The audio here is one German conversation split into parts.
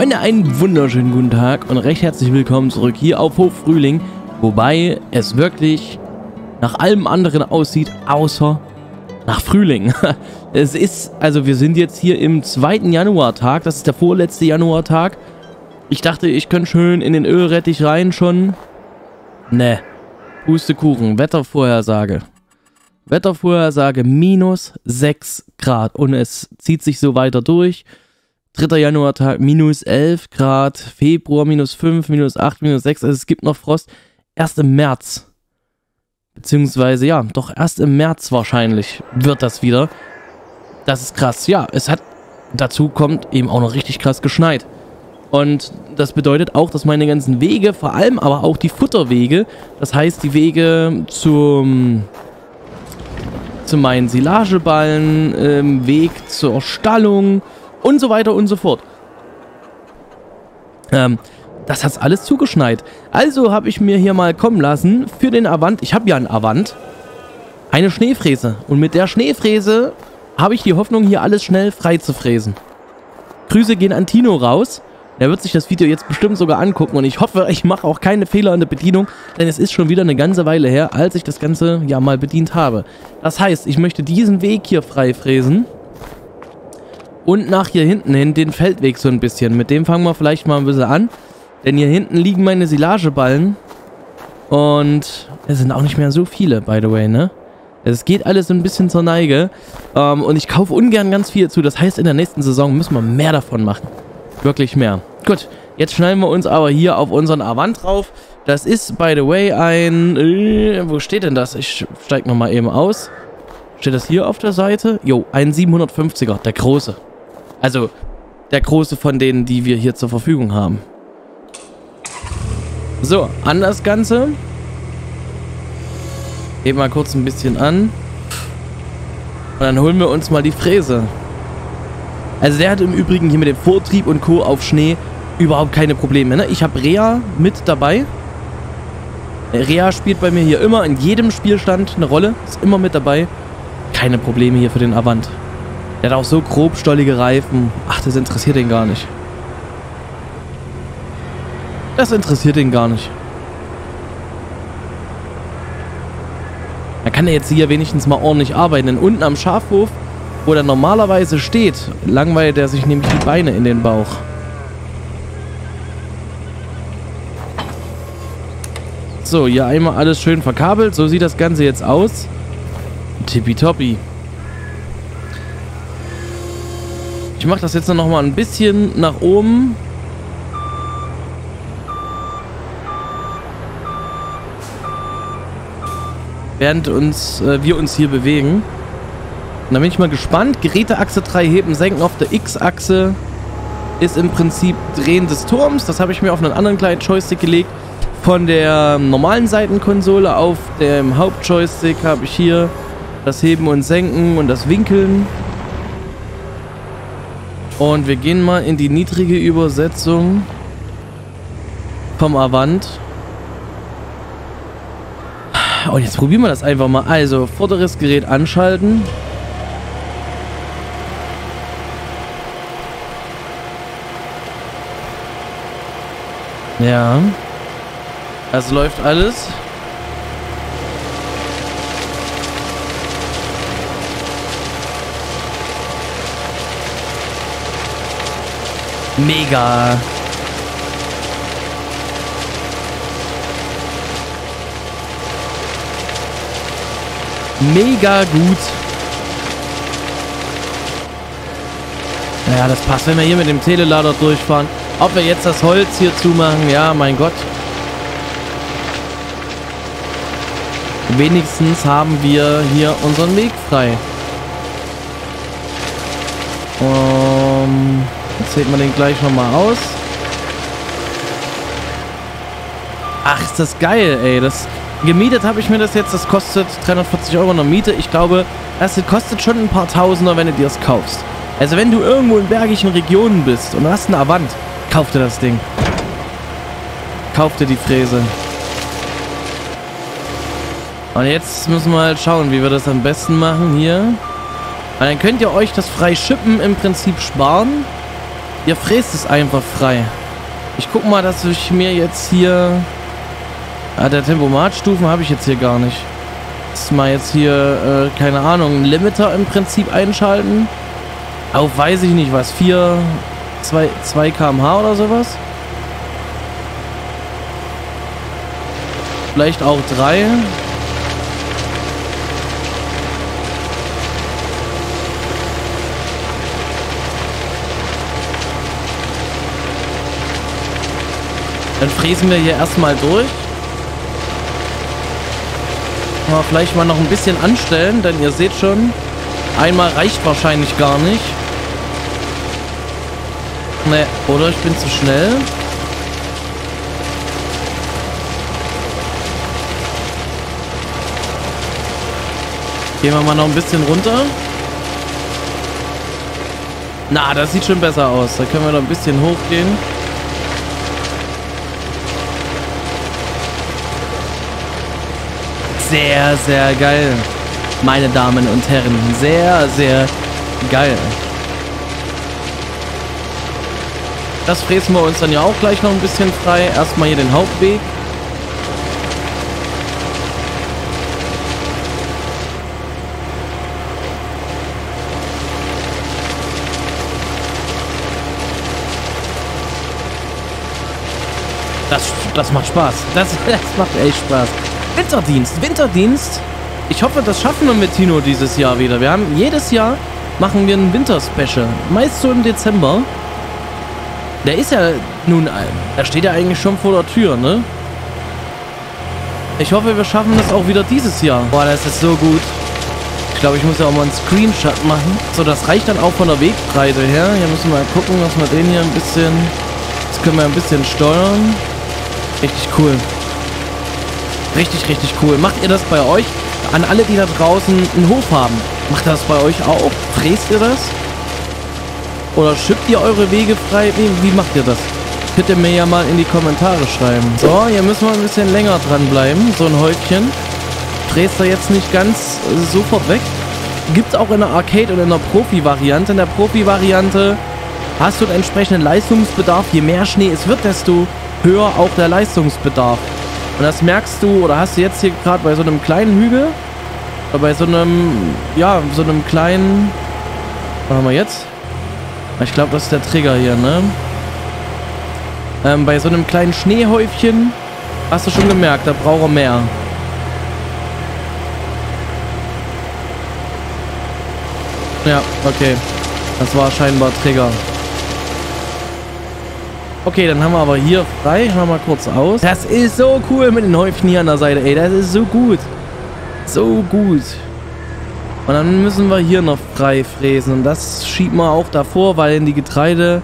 Freunde, einen wunderschönen guten Tag und recht herzlich willkommen zurück hier auf Hof Frühling, wobei es wirklich nach allem anderen aussieht, außer nach Frühling. Es ist, also wir sind jetzt hier im zweiten Januartag, das ist der vorletzte Januartag. Ich dachte, ich könnte schön in den Ölrettich rein schon. Ne, Pustekuchen, Wettervorhersage. Wettervorhersage minus 6 Grad und es zieht sich so weiter durch. 3. Januartag minus 11 Grad, Februar minus 5, minus 8, minus 6, also es gibt noch Frost. Erst im März, beziehungsweise ja, doch erst im März wahrscheinlich wird das wieder. Das ist krass. Ja, es hat, dazu kommt eben auch noch richtig krass geschneit. Und das bedeutet auch, dass meine ganzen Wege, vor allem aber auch die Futterwege, das heißt die Wege zum, zu meinen Silageballen, ähm, Weg zur Stallung und so weiter und so fort. Ähm, das hat alles zugeschneit. Also habe ich mir hier mal kommen lassen für den Avant, ich habe ja einen Avant, eine Schneefräse. Und mit der Schneefräse habe ich die Hoffnung, hier alles schnell frei zu fräsen. Grüße gehen an Tino raus. Der wird sich das Video jetzt bestimmt sogar angucken und ich hoffe, ich mache auch keine Fehler in der Bedienung, denn es ist schon wieder eine ganze Weile her, als ich das Ganze ja mal bedient habe. Das heißt, ich möchte diesen Weg hier frei fräsen und nach hier hinten hin den Feldweg so ein bisschen. Mit dem fangen wir vielleicht mal ein bisschen an, denn hier hinten liegen meine Silageballen und es sind auch nicht mehr so viele, by the way, ne? Es geht alles so ein bisschen zur Neige. Ähm, und ich kaufe ungern ganz viel zu. Das heißt, in der nächsten Saison müssen wir mehr davon machen. Wirklich mehr. Gut, jetzt schneiden wir uns aber hier auf unseren Avant drauf. Das ist, by the way, ein... Äh, wo steht denn das? Ich steige nochmal eben aus. Steht das hier auf der Seite? Jo, ein 750er, der große. Also, der große von denen, die wir hier zur Verfügung haben. So, an das Ganze. Heben mal kurz ein bisschen an. Und dann holen wir uns mal die Fräse. Also der hat im Übrigen hier mit dem Vortrieb und Co. auf Schnee überhaupt keine Probleme. Ne? Ich habe Rea mit dabei. Rea spielt bei mir hier immer in jedem Spielstand eine Rolle. Ist immer mit dabei. Keine Probleme hier für den Avant. Der hat auch so grobstollige Reifen. Ach, das interessiert ihn gar nicht. Das interessiert ihn gar nicht. Da kann er jetzt hier wenigstens mal ordentlich arbeiten. Denn unten am Schafhof, wo er normalerweise steht, langweilt er sich nämlich die Beine in den Bauch. So, hier einmal alles schön verkabelt. So sieht das Ganze jetzt aus. Tippitoppi. Ich mache das jetzt noch mal ein bisschen nach oben. während uns, äh, wir uns hier bewegen. Und da bin ich mal gespannt. Geräteachse 3 heben, senken auf der X-Achse ist im Prinzip Drehen des Turms. Das habe ich mir auf einen anderen kleinen Joystick gelegt. Von der normalen Seitenkonsole auf dem Hauptjoystick habe ich hier das Heben und Senken und das Winkeln. Und wir gehen mal in die niedrige Übersetzung vom Avant. Und jetzt probieren wir das einfach mal. Also, vorderes Gerät anschalten. Ja. Das läuft alles. Mega. Mega gut. Ja, das passt, wenn wir hier mit dem Telelader durchfahren. Ob wir jetzt das Holz hier zumachen, ja, mein Gott. Wenigstens haben wir hier unseren Weg frei. Um, jetzt zählt man den gleich nochmal aus. Ach, ist das geil, ey. Das Gemietet habe ich mir das jetzt. Das kostet 340 Euro der Miete. Ich glaube, das kostet schon ein paar Tausender, wenn du dir das kaufst. Also wenn du irgendwo in bergigen Regionen bist und hast einen Avant, kauf dir das Ding. Kauf dir die Fräse. Und jetzt müssen wir halt schauen, wie wir das am besten machen hier. Und dann könnt ihr euch das frei schippen im Prinzip sparen. Ihr fräst es einfach frei. Ich guck mal, dass ich mir jetzt hier... Ah, der Tempomatstufen habe ich jetzt hier gar nicht. Jetzt mal jetzt hier, äh, keine Ahnung, einen Limiter im Prinzip einschalten. Auf weiß ich nicht was, 4, 2, 2 km/h oder sowas. Vielleicht auch 3. Dann fräsen wir hier erstmal durch. Mal vielleicht mal noch ein bisschen anstellen, denn ihr seht schon, einmal reicht wahrscheinlich gar nicht. Ne, oder ich bin zu schnell. Gehen wir mal noch ein bisschen runter. Na, das sieht schon besser aus. Da können wir noch ein bisschen hochgehen. Sehr, sehr geil. Meine Damen und Herren. Sehr, sehr geil. Das fräsen wir uns dann ja auch gleich noch ein bisschen frei. Erstmal hier den Hauptweg. Das, das macht Spaß. Das, das macht echt Spaß. Winterdienst, Winterdienst. Ich hoffe, das schaffen wir mit Tino dieses Jahr wieder. Wir haben jedes Jahr machen wir ein Winterspecial. Meist so im Dezember. Der ist ja nun, da steht ja eigentlich schon vor der Tür, ne? Ich hoffe, wir schaffen das auch wieder dieses Jahr. Boah, das ist so gut. Ich glaube, ich muss ja auch mal einen Screenshot machen. So, das reicht dann auch von der Wegbreite her. Hier müssen wir mal gucken, dass wir den hier ein bisschen... Das können wir ein bisschen steuern. Richtig cool. Richtig, richtig cool. Macht ihr das bei euch? An alle, die da draußen einen Hof haben. Macht das bei euch auch? Fräst ihr das? Oder schippt ihr eure Wege frei? Wie, wie macht ihr das? Ihr mir ja mal in die Kommentare schreiben. So, hier müssen wir ein bisschen länger dranbleiben. So ein Häufchen. Fräst er jetzt nicht ganz sofort weg. Gibt es auch in der Arcade und in der Profi-Variante. In der Profi-Variante hast du einen entsprechenden Leistungsbedarf. Je mehr Schnee es wird, desto höher auch der Leistungsbedarf. Und das merkst du, oder hast du jetzt hier gerade bei so einem kleinen Hügel, oder bei so einem, ja, so einem kleinen, was haben wir jetzt? Ich glaube, das ist der Trigger hier, ne? Ähm, bei so einem kleinen Schneehäufchen hast du schon gemerkt, da braucht er mehr. Ja, okay. Das war scheinbar Trigger. Okay, dann haben wir aber hier frei. Hören wir mal kurz aus. Das ist so cool mit den Häufchen hier an der Seite, ey. Das ist so gut. So gut. Und dann müssen wir hier noch frei fräsen. Und das schiebt man auch davor, weil in die Getreide,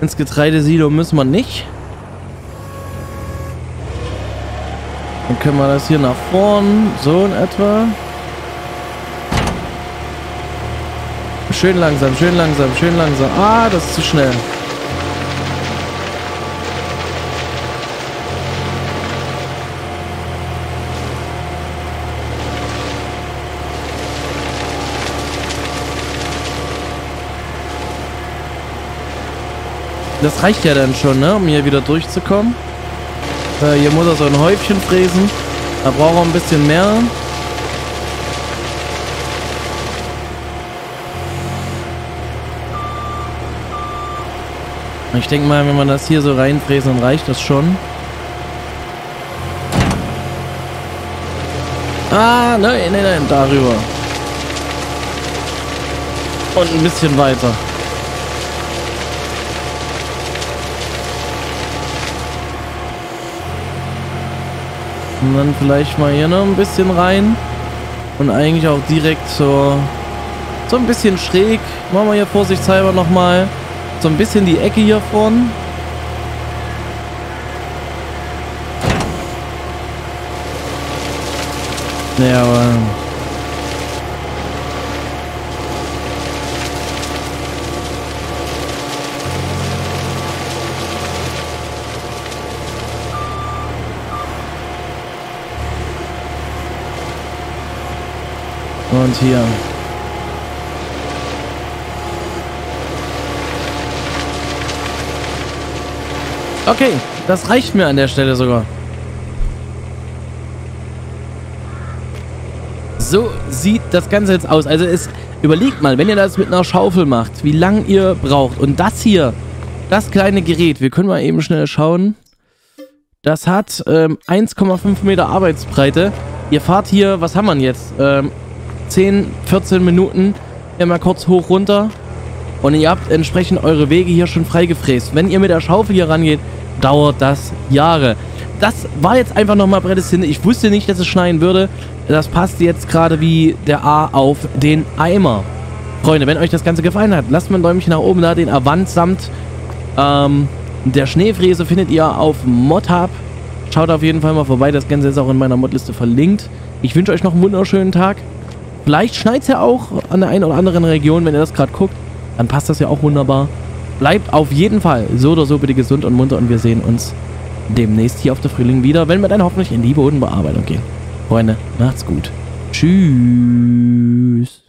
ins Getreidesilo müssen wir nicht. Dann können wir das hier nach vorn, so in etwa. Schön langsam, schön langsam, schön langsam. Ah, das ist zu schnell. Das reicht ja dann schon, ne? Um hier wieder durchzukommen. Äh, hier muss er so ein Häufchen fräsen. Da braucht er ein bisschen mehr. Ich denke mal, wenn man das hier so reinfräst, dann reicht das schon. Ah, nein, nein, nein, darüber. Und ein bisschen weiter. Und dann vielleicht mal hier noch ein bisschen rein. Und eigentlich auch direkt so, so ein bisschen schräg. Machen wir hier vorsichtshalber nochmal so ein bisschen die Ecke hier vorn. Ja, aber... Und hier. Okay, das reicht mir an der Stelle sogar. So sieht das Ganze jetzt aus. Also es überlegt mal, wenn ihr das mit einer Schaufel macht, wie lange ihr braucht. Und das hier, das kleine Gerät, wir können mal eben schnell schauen. Das hat ähm, 1,5 Meter Arbeitsbreite. Ihr fahrt hier, was haben wir jetzt? Ähm, 10, 14 Minuten. Mal kurz hoch runter. Und ihr habt entsprechend eure Wege hier schon freigefräst. Wenn ihr mit der Schaufel hier rangeht, dauert das Jahre. Das war jetzt einfach nochmal prädestiniert. Ich wusste nicht, dass es schneien würde. Das passt jetzt gerade wie der A auf den Eimer. Freunde, wenn euch das Ganze gefallen hat, lasst mal ein Däumchen nach oben da. Den Avant samt ähm, der Schneefräse findet ihr auf ModHub. Schaut auf jeden Fall mal vorbei. Das Ganze ist auch in meiner Modliste verlinkt. Ich wünsche euch noch einen wunderschönen Tag. Vielleicht schneit es ja auch an der einen oder anderen Region, wenn ihr das gerade guckt. Dann passt das ja auch wunderbar. Bleibt auf jeden Fall so oder so bitte gesund und munter und wir sehen uns demnächst hier auf der Frühling wieder, wenn wir dann hoffentlich in die Bodenbearbeitung gehen. Freunde, macht's gut. Tschüss.